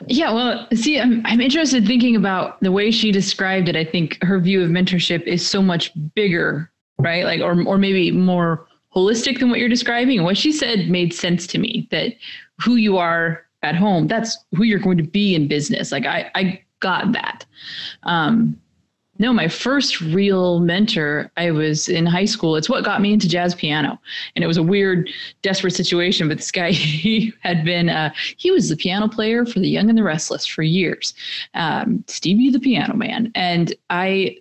Yeah, well, see, I'm, I'm interested thinking about the way she described it. I think her view of mentorship is so much bigger right? Like, or or maybe more holistic than what you're describing. What she said made sense to me. That who you are at home, that's who you're going to be in business. Like, I I got that. Um, no, my first real mentor, I was in high school. It's what got me into jazz piano. And it was a weird, desperate situation. But this guy, he had been, uh, he was the piano player for the Young and the Restless for years, um, Stevie the Piano Man. And I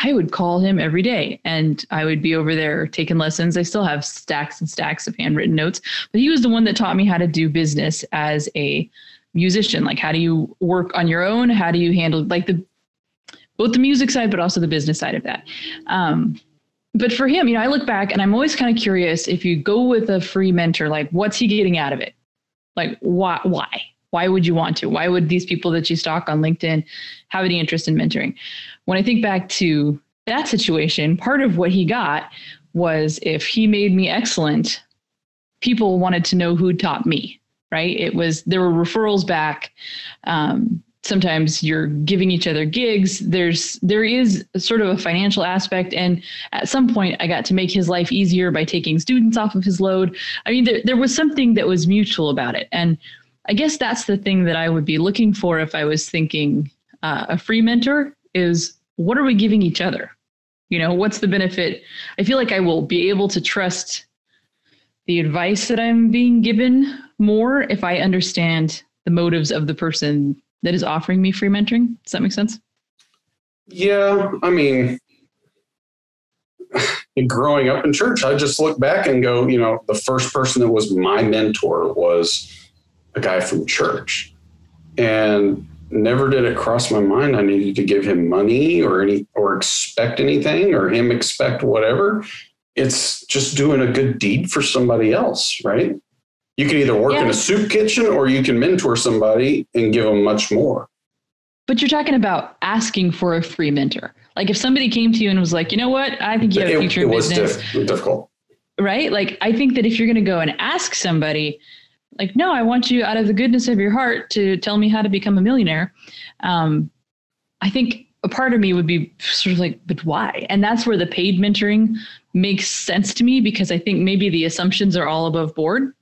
I would call him every day and I would be over there taking lessons. I still have stacks and stacks of handwritten notes, but he was the one that taught me how to do business as a musician. Like, how do you work on your own? How do you handle like the both the music side, but also the business side of that? Um, but for him, you know, I look back and I'm always kind of curious if you go with a free mentor, like, what's he getting out of it? Like, why? Why? Why would you want to? Why would these people that you stalk on LinkedIn have any interest in mentoring? When I think back to that situation, part of what he got was if he made me excellent, people wanted to know who taught me, right? It was, there were referrals back. Um, sometimes you're giving each other gigs there's there is sort of a financial aspect. And at some point i got to make his life easier by taking students off of his load. I mean there, there was something that was mutual about it. And i guess that's the thing that i would be looking for if i was thinking uh, a free mentor is what are we giving each other? You know what's the benefit? I feel like i will be able to trust the advice that i'm being given more if i understand the motives of the person that is offering me free mentoring. Does that make sense? Yeah, I mean, growing up in church, I just look back and go, you know, the first person that was my mentor was a guy from church. And never did it cross my mind I needed to give him money or any or expect anything or him expect whatever. It's just doing a good deed for somebody else, right? You can either work yeah. in a soup kitchen or you can mentor somebody and give them much more. But you're talking about asking for a free mentor. Like if somebody came to you and was like, you know what, I think you have a future it, in business. Diff- difficult. Right? Like I think that if you're going to go and ask somebody, like, no, I want you out of the goodness of your heart to tell me how to become a millionaire. Um, I think a part of me would be sort of like, but why? And that's where the paid mentoring makes sense to me because I think maybe the assumptions are all above board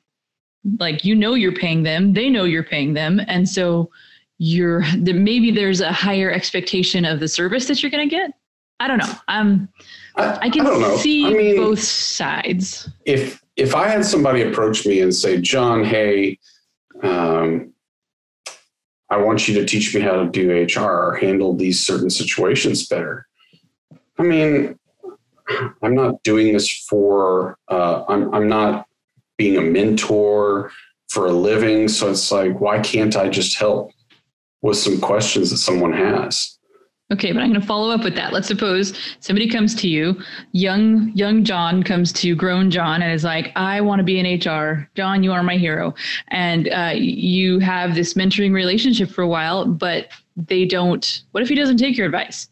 like you know you're paying them they know you're paying them and so you're maybe there's a higher expectation of the service that you're going to get. I don't know. Um i, I can I see I mean, both sides. if if i had somebody approach me and say john hey um, i want you to teach me how to do hr or handle these certain situations better i mean i'm not doing this for uh, I'm, I'm not being a mentor for a living. So it's like, why can't I just help with some questions that someone has? Okay, but I'm going to follow up with that. Let's suppose somebody comes to you, young young John comes to grown John and is like, "I want to be in HR. John, you are my hero." And uh, you have this mentoring relationship for a while, but they don't. What if he doesn't take your advice?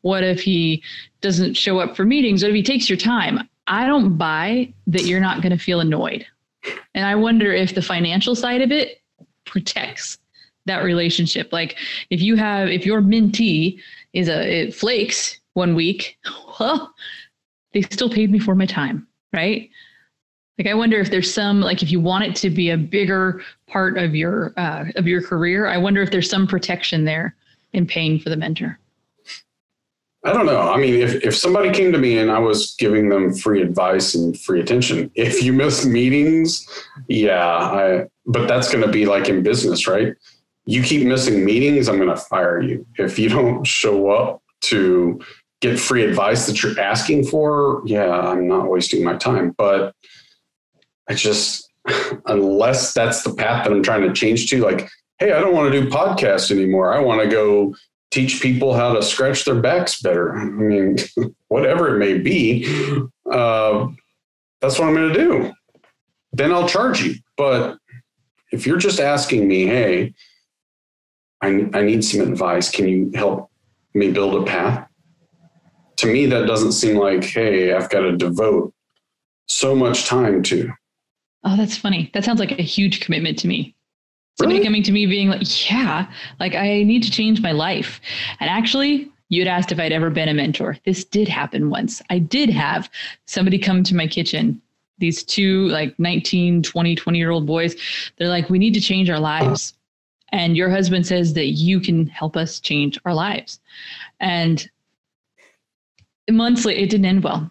What if he doesn't show up for meetings? What if he takes your time? I don't buy that you're not going to feel annoyed. And I wonder if the financial side of it protects that relationship. Like if you have, if your mentee is a, it flakes one week, well, they still paid me for my time, right? Like I wonder if there's some, like if you want it to be a bigger part of your, uh, of your career, I wonder if there's some protection there in paying for the mentor. I don't know. I mean, if, if somebody came to me and I was giving them free advice and free attention, if you miss meetings, yeah, I, but that's going to be like in business, right? You keep missing meetings, I'm going to fire you. If you don't show up to get free advice that you're asking for, yeah, I'm not wasting my time. But I just, unless that's the path that I'm trying to change to, like, hey, I don't want to do podcasts anymore. I want to go teach people how to scratch their backs better. I mean, whatever it may be, uh, that's what I'm going to do. Then I'll charge you. But if you're just asking me, hey, I, I need some advice, can you help me build a path? To me, that doesn't seem like, hey, I've got to devote so much time to. Oh, that's funny. That sounds like a huge commitment to me somebody really? coming to me being like, yeah, like I need to change my life. And actually, you'd asked if I'd ever been a mentor. This did happen once. I did have somebody come to my kitchen. These two like 19, 20, 20 year old boys. They're like, we need to change our lives. And your husband says that you can help us change our lives. And months later, it didn't end well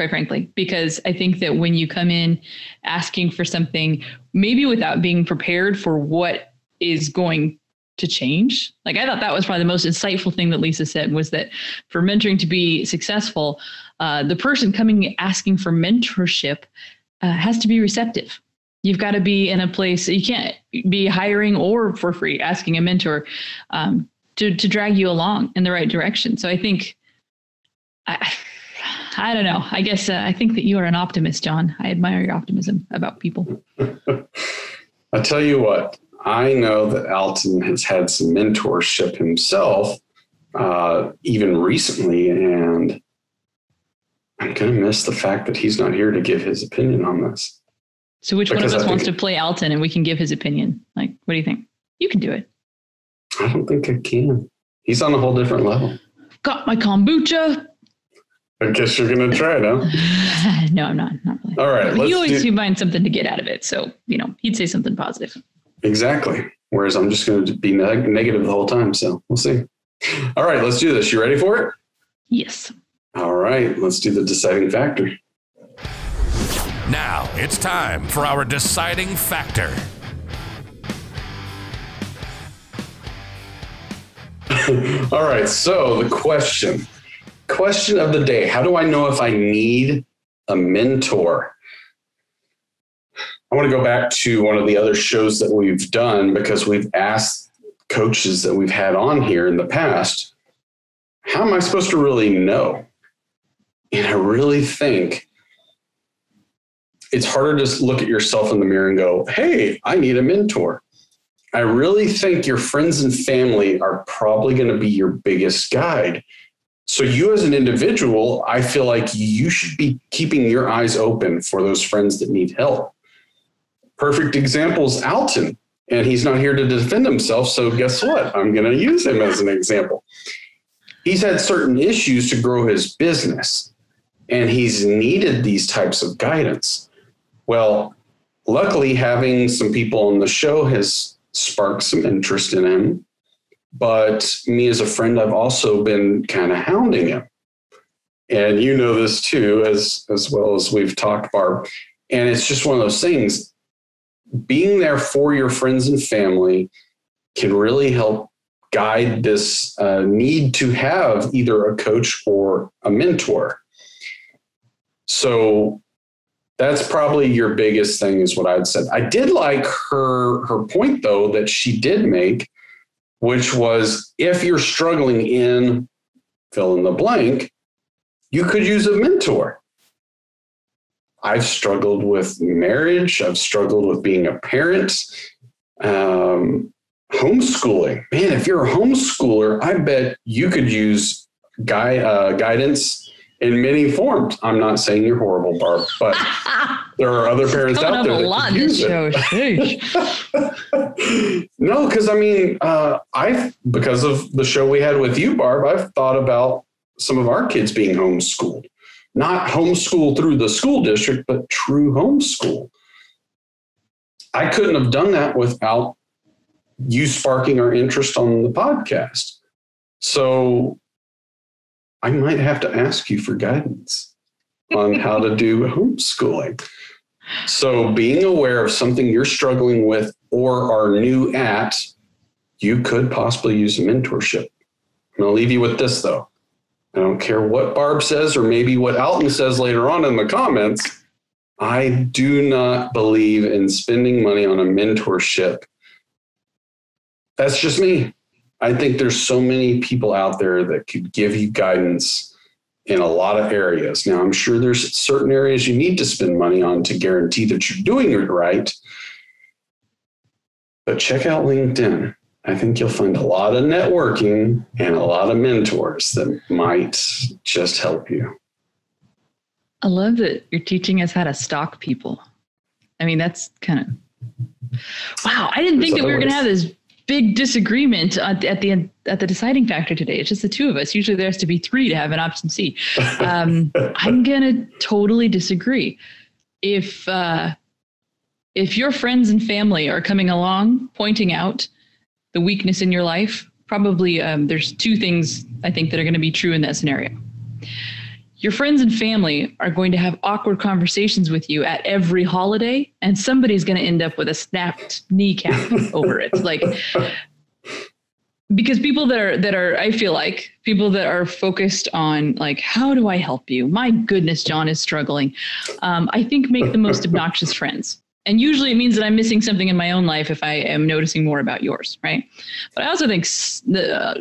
quite frankly, because I think that when you come in asking for something, maybe without being prepared for what is going to change, like I thought that was probably the most insightful thing that Lisa said was that for mentoring to be successful, uh, the person coming asking for mentorship uh, has to be receptive. You've got to be in a place you can't be hiring or for free asking a mentor um, to to drag you along in the right direction. So I think. I, I don't know. I guess uh, I think that you are an optimist, John. I admire your optimism about people. I tell you what, I know that Alton has had some mentorship himself, uh, even recently, and I'm going to miss the fact that he's not here to give his opinion on this. So which one of us I wants to play Alton and we can give his opinion? Like, what do you think? You can do it. I don't think I can. He's on a whole different level. Got my kombucha. I guess you're gonna try it, huh? no, I'm not. Not really. All right, But you always do- find something to get out of it. So, you know, he'd say something positive. Exactly. Whereas I'm just going to be neg- negative the whole time. So we'll see. All right, let's do this. You ready for it? Yes. All right, let's do the deciding factor. Now it's time for our deciding factor. All right, so the question question of the day How do I know if I need a mentor? I want to go back to one of the other shows that we've done because we've asked coaches that we've had on here in the past, how am I supposed to really know? And I really think it's harder to look at yourself in the mirror and go, hey, I need a mentor. I really think your friends and family are probably going to be your biggest guide. So, you as an individual, I feel like you should be keeping your eyes open for those friends that need help. Perfect example is Alton, and he's not here to defend himself. So, guess what? I'm going to use him as an example. He's had certain issues to grow his business, and he's needed these types of guidance. Well, luckily, having some people on the show has sparked some interest in him. But me as a friend, I've also been kind of hounding him. And you know this too, as as well as we've talked, Barb. And it's just one of those things. Being there for your friends and family can really help guide this uh, need to have either a coach or a mentor. So that's probably your biggest thing is what i'd said i did like her her point though that she did make which was if you're struggling in fill in the blank you could use a mentor. I've struggled with marriage. I've struggled with being a parent. Um, homeschooling. Man if you're a homeschooler i bet you could use guy uh, guidance in many forms i'm not saying you're horrible barb but there are other parents out there a that lot could in this use it. show. No, because I mean, uh, I've because of the show we had with you, Barb. I've thought about some of our kids being homeschooled, not homeschooled through the school district, but true homeschool. I couldn't have done that without you sparking our interest on the podcast. So I might have to ask you for guidance on how to do homeschooling. So, being aware of something you're struggling with or are new at, you could possibly use a mentorship. I'm going to leave you with this though. I don't care what Barb says or maybe what Alton says later on in the comments. I do not believe in spending money on a mentorship. That's just me. I think there's so many people out there that could give you guidance in a lot of areas. Now, I'm sure there's certain areas you need to spend money on to guarantee that you're doing it right. But check out LinkedIn. I think you'll find a lot of networking and a lot of mentors that might just help you. I love that you're teaching us how to stalk people. I mean, that's kind of wow. I didn't think that we were going to have this big disagreement at, at the at the deciding factor today. It's just the two of us. Usually there has to be three to have an option C. Um, I'm going to totally disagree. If uh, if your friends and family are coming along pointing out the weakness in your life, probably um, there's two things I think that are going to be true in that scenario your friends and family are going to have awkward conversations with you at every holiday and somebody's going to end up with a snapped kneecap over it. Like because people that are that are i feel like people that are focused on like how do i help you? My goodness john is struggling. Um, i think make the most obnoxious friends and usually it means that i'm missing something in my own life if i am noticing more about yours right but i also think uh,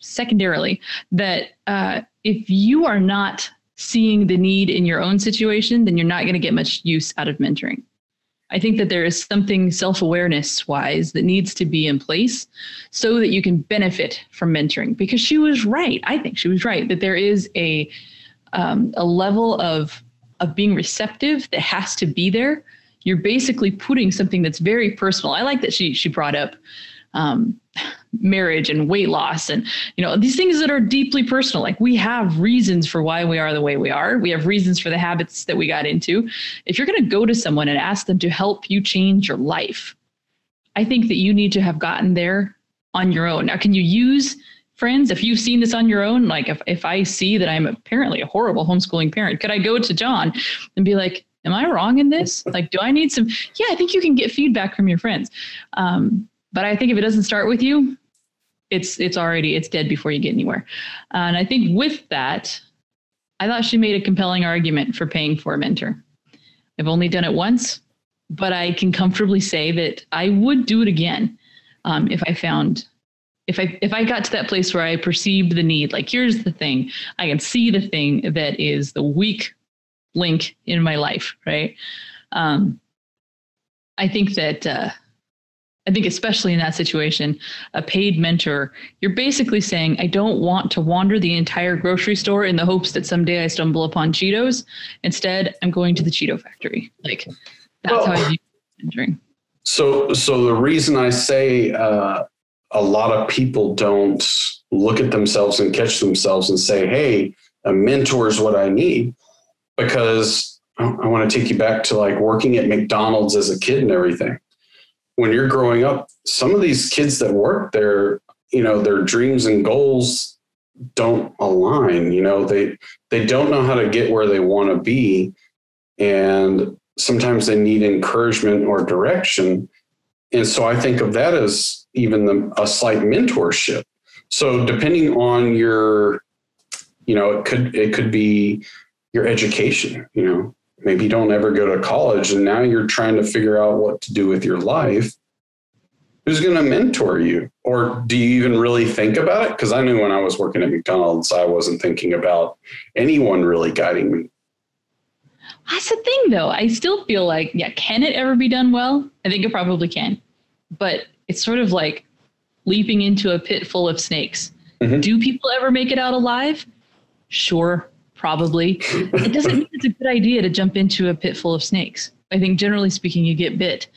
secondarily that uh, if you are not seeing the need in your own situation, then you're not going to get much use out of mentoring. I think that there is something self awareness wise that needs to be in place so that you can benefit from mentoring. Because she was right. I think she was right that there is a um, a level of of being receptive that has to be there. You're basically putting something that's very personal. I like that she she brought up um, marriage and weight loss and you know these things that are deeply personal. Like we have reasons for why we are the way we are. We have reasons for the habits that we got into. If you're going to go to someone and ask them to help you change your life i think that you need to have gotten there on your own. Now can you use friends? If you've seen this on your own like if, if i see that i'm apparently a horrible homeschooling parent could i go to john and be like am i wrong in this like do i need some yeah i think you can get feedback from your friends um, but I think if it doesn't start with you, it's it's already it's dead before you get anywhere. Uh, and I think with that, I thought she made a compelling argument for paying for a mentor. I've only done it once, but I can comfortably say that I would do it again um, if I found if I if I got to that place where I perceived the need. Like here's the thing, I can see the thing that is the weak link in my life, right? Um, I think that. Uh, I think, especially in that situation, a paid mentor, you're basically saying, I don't want to wander the entire grocery store in the hopes that someday I stumble upon Cheetos. Instead, I'm going to the Cheeto factory. Like, that's well, how I view mentoring. So, so the reason I say uh, a lot of people don't look at themselves and catch themselves and say, hey, a mentor is what I need, because I, want to take you back to like working at McDonald's as a kid and everything when you're growing up, some of these kids that work there, you know, their dreams and goals don't align. You know, they they don't know how to get where they want to be, and sometimes they need encouragement or direction. And so I think of that as even the, a slight mentorship. So depending on your, you know, it could it could be your education. You know, maybe you don't ever go to college and now you're trying to figure out what to do with your life. Who's going to mentor you? Or do you even really think about it? Because i knew when i was working at mcdonald's i wasn't thinking about anyone really guiding me. That's the thing though. I still feel like yeah can it ever be done well? I think it probably can. But it's sort of like leaping into a pit full of snakes. Mm-hmm. do people ever make it out alive? Sure probably. it doesn't mean it's a good idea to jump into a pit full of snakes. I think generally speaking, you get bit.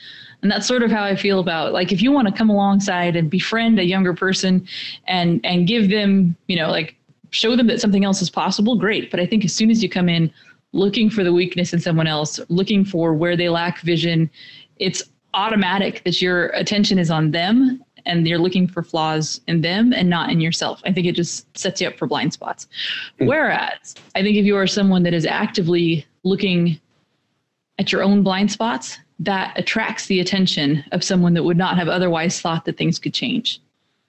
And that's sort of how I feel about like if you want to come alongside and befriend a younger person and and give them, you know, like show them that something else is possible, great. But I think as soon as you come in looking for the weakness in someone else, looking for where they lack vision, it's automatic that your attention is on them and you're looking for flaws in them and not in yourself. I think it just sets you up for blind spots. Mm-hmm. Whereas I think if you are someone that is actively looking at your own blind spots, that attracts the attention of someone that would not have otherwise thought that things could change.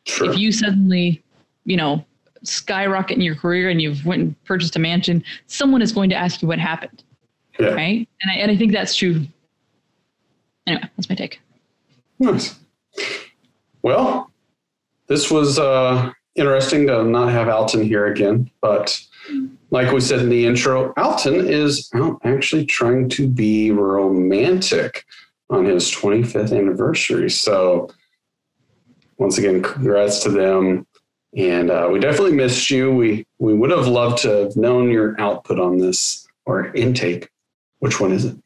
Sure. If you suddenly, you know, skyrocket in your career and you've went and purchased a mansion, someone is going to ask you what happened. Yeah. Right. And I, and I think that's true. Anyway, that's my take. Nice. Well, this was uh, interesting to not have Alton here again, but like we said in the intro, Alton is actually trying to be romantic on his 25th anniversary. So, once again, congrats to them. And uh, we definitely missed you. We we would have loved to have known your output on this or intake. Which one is it?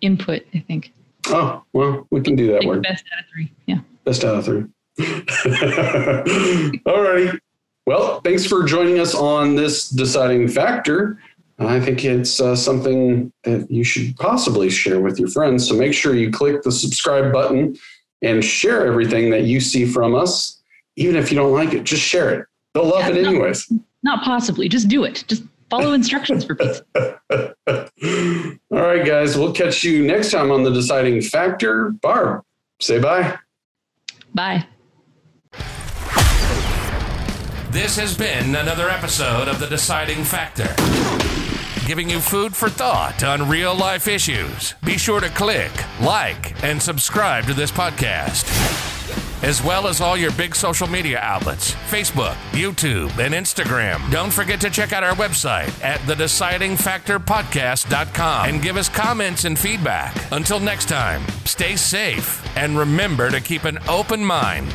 Input, I think. Oh well, we can do that word. Best out of three. Yeah. Best out of three. All righty. Well, thanks for joining us on this deciding factor. I think it's uh, something that you should possibly share with your friends. So make sure you click the subscribe button and share everything that you see from us. Even if you don't like it, just share it. They'll love yeah, it anyways. Not, not possibly. Just do it. Just follow instructions for pizza. All right, guys. We'll catch you next time on the deciding factor. Barb, say bye. Bye. This has been another episode of The Deciding Factor, giving you food for thought on real life issues. Be sure to click, like, and subscribe to this podcast, as well as all your big social media outlets Facebook, YouTube, and Instagram. Don't forget to check out our website at thedecidingfactorpodcast.com and give us comments and feedback. Until next time, stay safe and remember to keep an open mind.